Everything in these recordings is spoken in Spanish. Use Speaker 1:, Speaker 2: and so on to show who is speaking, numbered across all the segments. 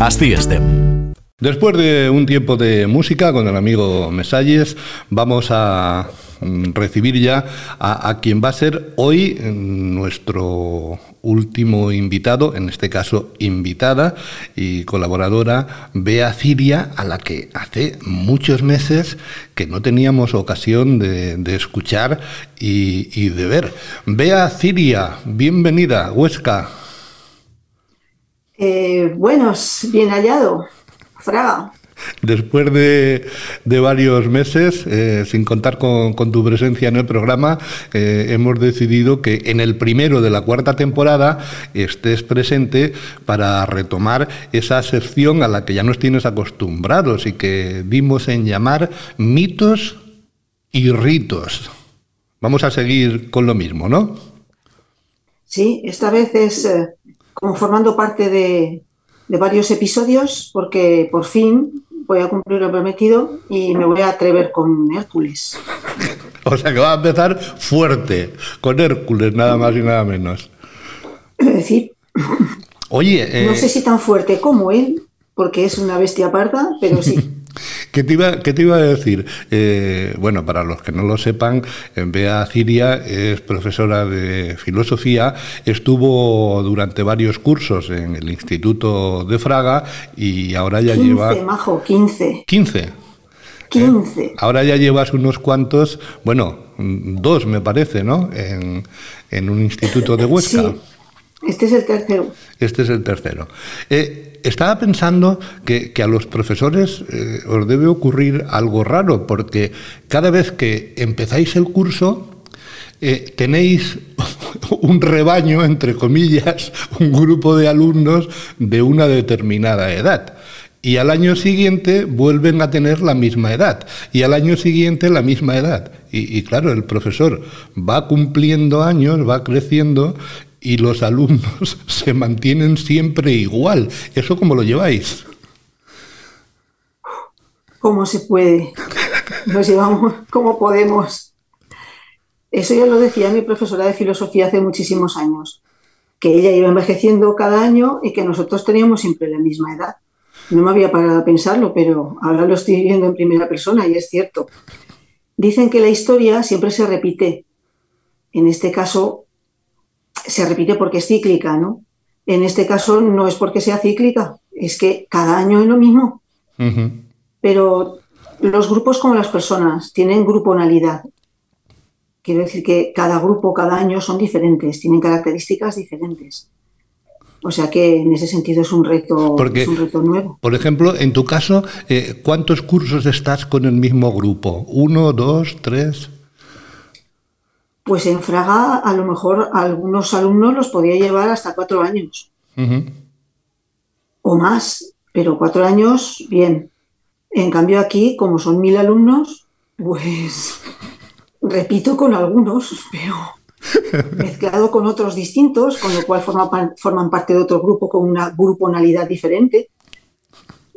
Speaker 1: Asti estem.
Speaker 2: Después de un tiempo de música con el amigo Mesalles, vamos a mm, recibir ya a, quien va a ser hoy mm, nuestro último invitado, en este caso invitada y colaboradora, Bea Ciria, a la que hace muchos meses que no teníamos ocasión de, de escuchar y, y, de ver. Bea Ciria, bienvenida, Huesca.
Speaker 3: Eh, buenos, bien hallado, Fraga.
Speaker 2: Después de, de, varios meses, eh, sin contar con, con, tu presencia en el programa, eh, hemos decidido que en el primero de la cuarta temporada estés presente para retomar esa sección a la que ya nos tienes acostumbrados y que dimos en llamar mitos y ritos. Vamos a seguir con lo mismo, ¿no?
Speaker 3: Sí, esta vez es eh, como formando parte de, de varios episodios, porque por fin voy a cumplir lo prometido y me voy a atrever con Hércules.
Speaker 2: O sea que va a empezar fuerte, con Hércules, nada más y nada menos.
Speaker 3: Es decir,
Speaker 2: Oye, eh...
Speaker 3: no sé si tan fuerte como él, porque es una bestia parda, pero sí.
Speaker 2: ¿Qué te, iba, ¿Qué te iba a decir? Eh, bueno, para los que no lo sepan, Bea Ciria es profesora de filosofía, estuvo durante varios cursos en el Instituto de Fraga y ahora ya
Speaker 3: 15,
Speaker 2: lleva...
Speaker 3: majo, 15.
Speaker 2: 15.
Speaker 3: 15.
Speaker 2: Eh, ahora ya llevas unos cuantos, bueno, dos me parece, ¿no? En, en un instituto de Huesca.
Speaker 3: Sí. Este es el tercero.
Speaker 2: Este es el tercero. Eh, estaba pensando que, que, a los profesores eh, os debe ocurrir algo raro, porque cada vez que empezáis el curso, eh, tenéis un rebaño, entre comillas, un grupo de alumnos de una determinada edad. Y al año siguiente vuelven a tener la misma edad. Y al año siguiente la misma edad. Y, y claro, el profesor va cumpliendo años, va creciendo y los alumnos se mantienen siempre igual. ¿Eso cómo lo lleváis?
Speaker 3: ¿Cómo se puede? Nos llevamos como podemos. Eso ya lo decía mi profesora de filosofía hace muchísimos años, que ella iba envejeciendo cada año y que nosotros teníamos siempre la misma edad. No me había parado a pensarlo, pero ahora lo estoy viendo en primera persona y es cierto. Dicen que la historia siempre se repite. En este caso, se repite porque es cíclica, ¿no? En este caso no es porque sea cíclica, es que cada año es lo mismo. Uh -huh. Pero los grupos como las personas tienen gruponalidad. Quiero decir que cada grupo, cada año son diferentes, tienen características diferentes. O sea que en ese sentido es un reto,
Speaker 2: Porque,
Speaker 3: es un reto nuevo.
Speaker 2: Por ejemplo, en tu caso, eh, ¿cuántos cursos estás con el mismo grupo? ¿Uno, dos, tres?
Speaker 3: Pues en Fraga a lo mejor algunos alumnos los podía llevar hasta cuatro años. Uh -huh. O más, pero cuatro años, bien. En cambio aquí, como son mil alumnos, pues repito con algunos, pero mezclado con otros distintos, con lo cual forma, forman parte de otro grupo con una gruponalidad diferente.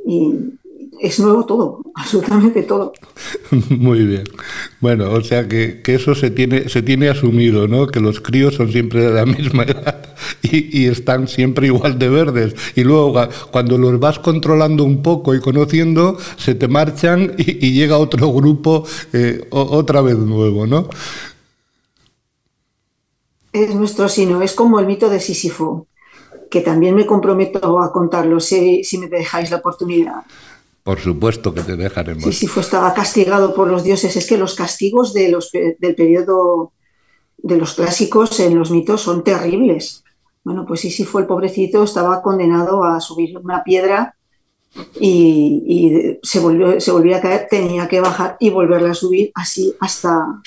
Speaker 3: Y, es nuevo todo, absolutamente todo.
Speaker 2: Muy bien. Bueno, o sea que, que, eso se tiene, se tiene asumido, ¿no? Que los críos son siempre de la misma edad y, y, están siempre igual de verdes. Y luego cuando los vas controlando un poco y conociendo, se te marchan y, y llega otro grupo eh, otra vez nuevo, ¿no?
Speaker 3: Es nuestro sino, es como el mito de Sísifo, que también me comprometo a contarlo si, si me dejáis la oportunidad.
Speaker 2: Por supuesto que te dejaremos.
Speaker 3: Sísifo estaba castigado por los dioses. Es que los castigos de los, del periodo de los clásicos en los mitos son terribles. Bueno, pues Sísifo, el pobrecito, estaba condenado a subir una piedra y, y se, volvió, se volvía a caer, tenía que bajar y volverla a subir así hasta,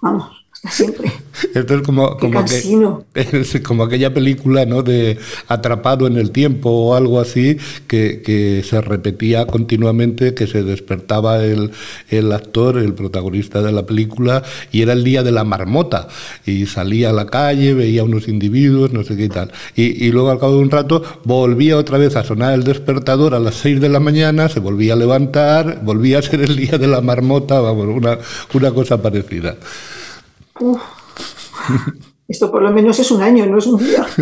Speaker 3: vamos, siempre.
Speaker 2: Esto es como, como, que, es como aquella película ¿no? de Atrapado en el tiempo o algo así, que, que se repetía continuamente, que se despertaba el, el, actor, el protagonista de la película, y era el día de la marmota, y salía a la calle, veía unos individuos, no sé qué y tal. Y, y luego al cabo de un rato volvía otra vez a sonar el despertador a las 6 de la mañana, se volvía a levantar, volvía a ser el día de la marmota, vamos, una, una cosa parecida.
Speaker 3: Uf. Esto por lo menos es un año, no es un día.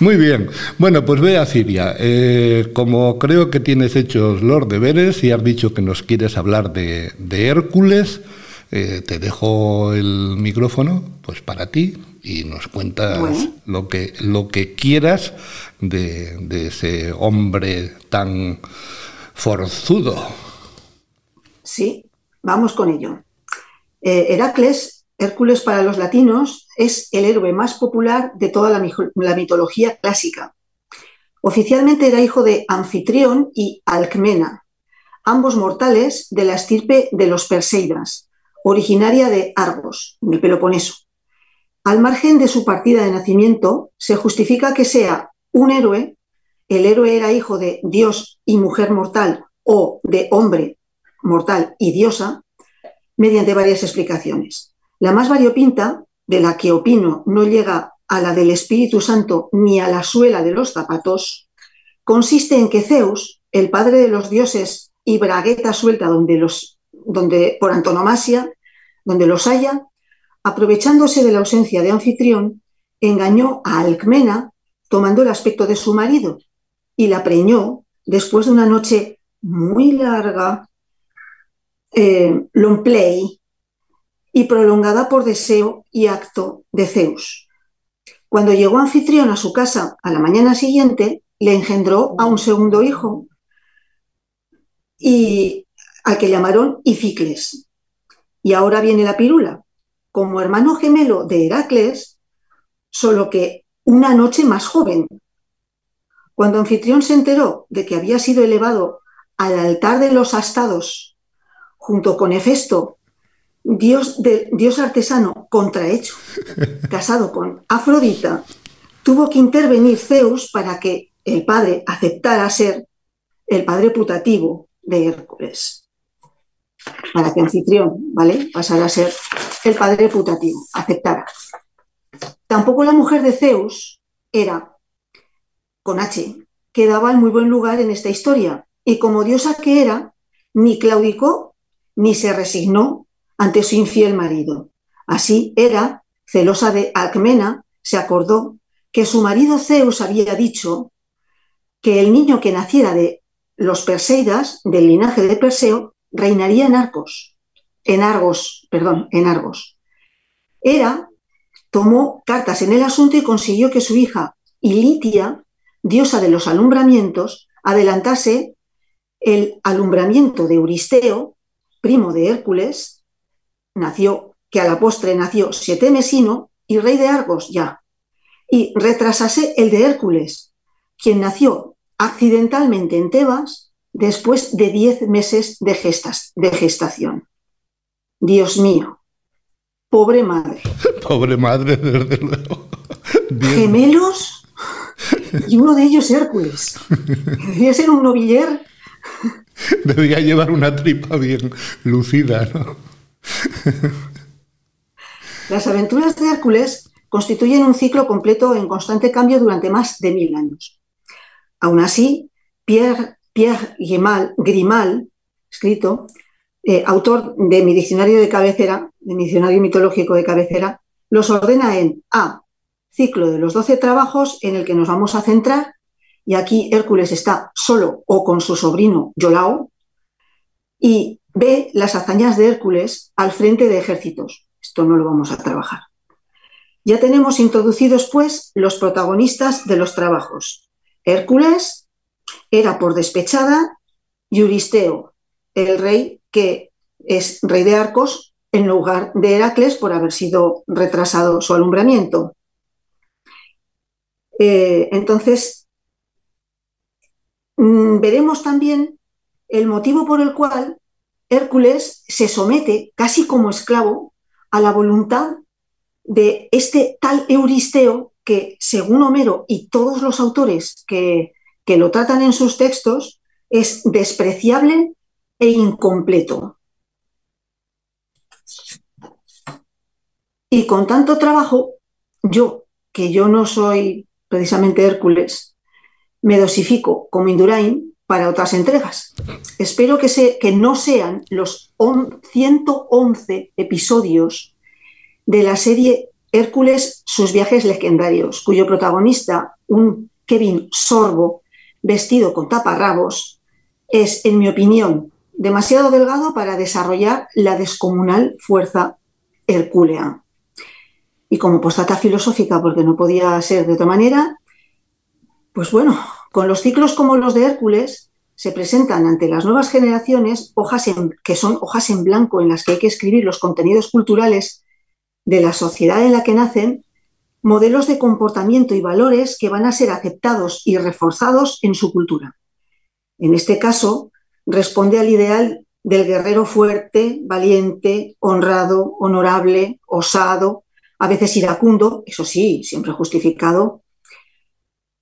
Speaker 2: Muy bien. Bueno, pues ve a Siria. Eh, como creo que tienes hechos los deberes y has dicho que nos quieres hablar de, Hércules, eh, te dejo el micrófono pues para ti y nos cuentas lo, que, lo que quieras de, de ese hombre tan forzudo.
Speaker 3: Sí, vamos con ello. Eh, Heracles, Hércules para los latinos, es el héroe más popular de toda la, mitología clásica. Oficialmente era hijo de Anfitrión y Alcmena, ambos mortales de la estirpe de los Perseidas, originaria de Argos, en el Peloponeso. Al margen de su partida de nacimiento, se justifica que sea un héroe, el héroe era hijo de dios y mujer mortal o de hombre mortal y diosa, mediante varias explicaciones. La más variopinta, de la que opino no llega a la del Espíritu Santo ni a la suela de los zapatos, consiste en que Zeus, el padre de los dioses y bragueta suelta donde los, donde, por antonomasia, donde los haya, aprovechándose de la ausencia de anfitrión, engañó a Alcmena tomando el aspecto de su marido y la preñó después de una noche muy larga, eh, long play, y prolongada por deseo y acto de Zeus. Cuando llegó anfitrión a su casa a la mañana siguiente, le engendró a un segundo hijo, y al que llamaron Ificles. Y ahora viene la pirula como hermano gemelo de Heracles, solo que una noche más joven. Cuando Anfitrión se enteró de que había sido elevado al altar de los astados junto con Hefesto, dios, de, dios artesano contrahecho, casado con Afrodita, tuvo que intervenir Zeus para que el padre aceptara ser el padre putativo de Hércules. Para que Anfitrión, ¿vale? Pasara a ser el padre putativo, aceptara. Tampoco la mujer de Zeus era, con H, quedaba en muy buen lugar en esta historia, y como diosa que era, ni claudicó ni se resignó ante su infiel marido. Así era, celosa de Alcmena, se acordó que su marido Zeus había dicho que el niño que naciera de los Perseidas, del linaje de Perseo, reinaría en Arcos en Argos, perdón, en Argos. Era tomó cartas en el asunto y consiguió que su hija Ilitia, diosa de los alumbramientos, adelantase el alumbramiento de Euristeo, primo de Hércules, nació, que a la postre nació Siete Mesino y rey de Argos ya, y retrasase el de Hércules, quien nació accidentalmente en Tebas después de diez meses de, gestas, de gestación. Dios mío, pobre madre.
Speaker 2: Pobre madre, desde luego.
Speaker 3: Gemelos y uno de ellos Hércules. Debía ser un noviller.
Speaker 2: Debía llevar una tripa bien lucida, ¿no?
Speaker 3: Las aventuras de Hércules constituyen un ciclo completo en constante cambio durante más de mil años. Aún así, Pierre, Grimal, escrito, eh, autor de mi diccionario de cabecera, de mi diccionario mitológico de cabecera, los ordena en A, ciclo de los doce trabajos en el que nos vamos a centrar, y aquí Hércules está solo o con su sobrino Yolao, y B, las hazañas de Hércules al frente de ejércitos. Esto no lo vamos a trabajar. Ya tenemos introducidos, pues, los protagonistas de los trabajos. Hércules era por despechada y Euristeo, el rey que es rey de Arcos en lugar de Heracles por haber sido retrasado su alumbramiento. Eh, entonces, veremos también el motivo por el cual Hércules se somete casi como esclavo a la voluntad de este tal Euristeo que, según Homero y todos los autores que, que lo tratan en sus textos, es despreciable e incompleto. Y con tanto trabajo, yo, que yo no soy precisamente Hércules, me dosifico como Indurain para otras entregas. Espero que, se, que no sean los 111 episodios de la serie Hércules, sus viajes legendarios, cuyo protagonista un Kevin sorbo vestido con taparrabos, es, en mi opinión, demasiado delgado para desarrollar la descomunal fuerza hercúlea. Y como postata filosófica, porque no podía ser de otra manera, pues bueno, con los ciclos como los de Hércules, se presentan ante las nuevas generaciones hojas que son hojas en blanco en las que hay que escribir los contenidos culturales de la sociedad en la que nacen, modelos de comportamiento y valores que van a ser aceptados y reforzados en su cultura. En este caso, responde al ideal del guerrero fuerte, valiente, honrado, honorable, osado, a veces iracundo, eso sí, siempre justificado,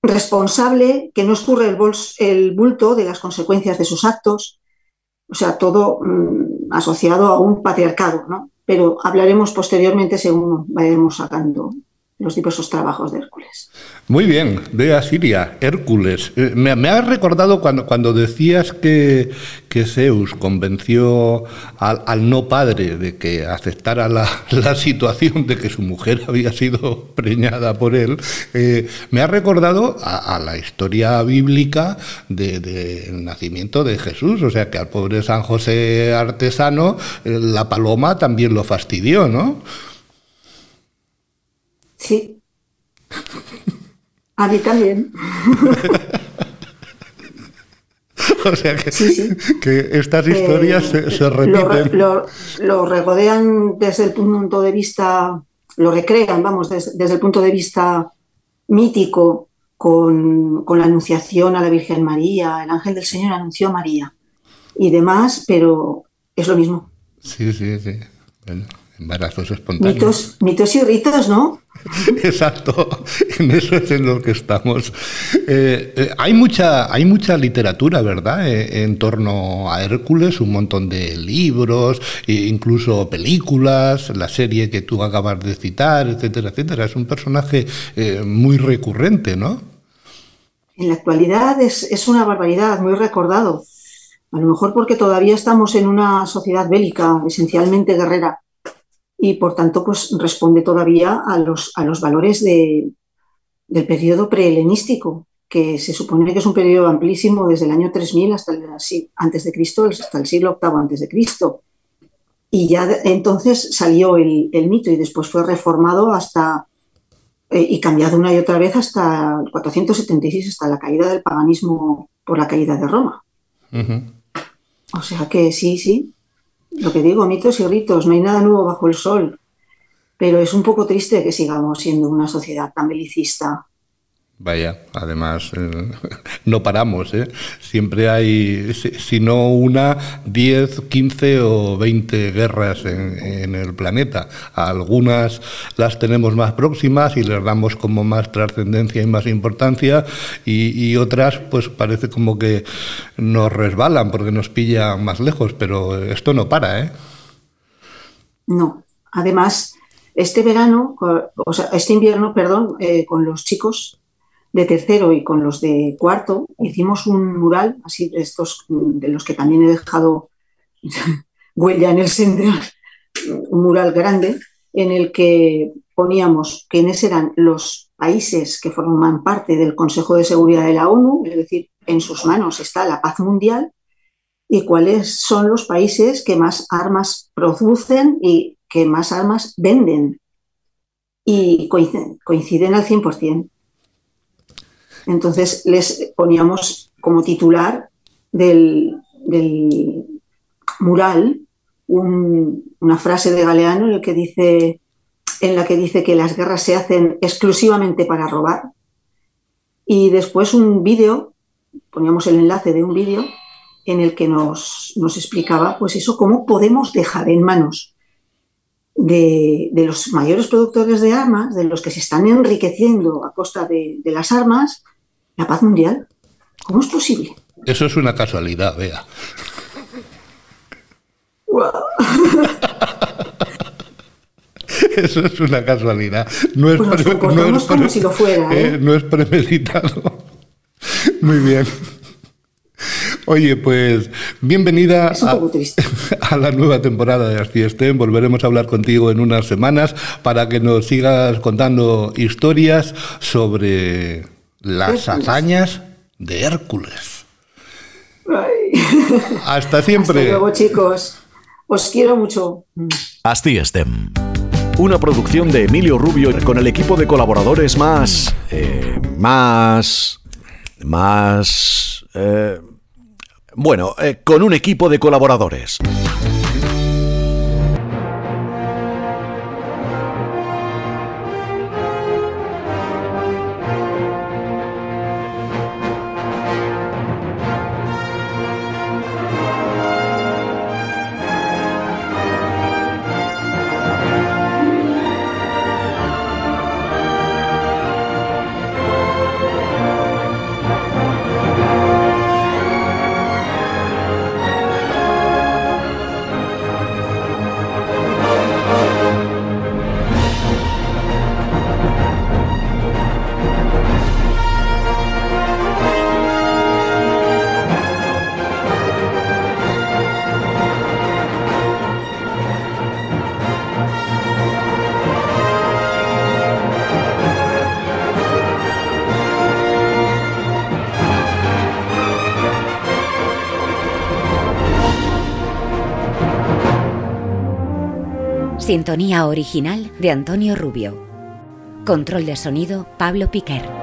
Speaker 3: responsable, que no escurre el, el bulto de las consecuencias de sus actos, o sea, todo mm, asociado a un patriarcado, ¿no? Pero hablaremos posteriormente según vayamos sacando los diversos trabajos de Hércules.
Speaker 2: Muy bien, de Asiria, Hércules. Eh, me, ha recordado cuando, cuando decías que, que Zeus convenció al, no padre de que aceptara la, situación de que su mujer había sido preñada por él, eh, me ha recordado a, la historia bíblica del de nacimiento de Jesús. O sea que al pobre San José artesano, eh, la paloma también lo fastidió, ¿no?
Speaker 3: Sí. A mí también.
Speaker 2: o sea que, estas historias eh, se, repiten.
Speaker 3: Lo, regodean desde el punto de vista, lo recrean, vamos, desde, el punto de vista mítico, con, la anunciación a la Virgen María, el ángel del Señor anunció a María y demás, pero es lo mismo.
Speaker 2: Sí, sí, sí. Embarazos espontáneos.
Speaker 3: mitos y ritos, ¿no?
Speaker 2: Exacto, en eso es en lo que estamos. Eh, eh, hay, mucha, hay mucha literatura, ¿verdad?, eh, en torno a Hércules, un montón de libros, e incluso películas, la serie que tú acabas de citar, etcétera, etcétera. Es un personaje muy recurrente, ¿no?
Speaker 3: En la actualidad es, es una barbaridad, muy recordado. A lo mejor porque todavía estamos en una sociedad bélica, esencialmente guerrera y por tanto pues responde todavía a los, a los valores de, del periodo prehelenístico, que se supone que es un periodo amplísimo desde el año 3000 hasta el, antes de Cristo, hasta el siglo VIII antes de Cristo. Y ya entonces salió el, el, mito y después fue reformado hasta eh, y cambiado una y otra vez hasta el 476, hasta la caída del paganismo por la caída de Roma. O sea que sí, sí, lo que digo, mitos y ritos, no hay nada nuevo bajo el sol, pero es un poco triste que sigamos siendo una sociedad tan belicista.
Speaker 2: Vaya, además, eh, no paramos, ¿eh? Siempre hay, si, no una, 10, 15 o 20 guerras en, el planeta. Algunas las tenemos más próximas y les damos como más trascendencia y más importancia y, otras pues parece como que nos resbalan porque nos pillan más lejos, pero esto no para, ¿eh?
Speaker 3: No, además, este verano, o sea, este invierno, perdón, eh, con los chicos de tercero y con los de cuarto hicimos un mural, así de estos de los que también he dejado huella en el centro, un mural grande en el que poníamos quiénes eran los países que forman parte del Consejo de Seguridad de la ONU, es decir, en sus manos está la paz mundial, y cuáles son los países que más armas producen y que más armas venden. Y coinciden, coinciden al 100%. Entonces les poníamos como titular del, mural una frase de Galeano en, la que dice que las guerras se hacen exclusivamente para robar. Y después un vídeo, poníamos el enlace de un vídeo en el que nos, explicaba, pues eso, cómo podemos dejar en manos de, los mayores productores de armas, de los que se están enriqueciendo a costa de las armas, la paz mundial. ¿Cómo es posible?
Speaker 2: Eso es una casualidad, vea. Eso es una casualidad. No es,
Speaker 3: pues como si lo fuera. ¿eh?
Speaker 2: ¿eh? no es premeditado. Muy bien. Oye, pues bienvenida a, la nueva temporada de Asciestem. Volveremos a hablar contigo en unas semanas para que nos sigas contando historias sobre las hazañas de Hércules. Hasta siempre.
Speaker 3: Hasta luego, chicos. Os quiero mucho.
Speaker 1: Así estem. Una producción de Emilio Rubio con el equipo de colaboradores más... eh, más... más... eh, bueno, eh, con un equipo de colaboradores.
Speaker 4: Sintonía original de Antonio Rubio. Control de sonido Pablo Piquer.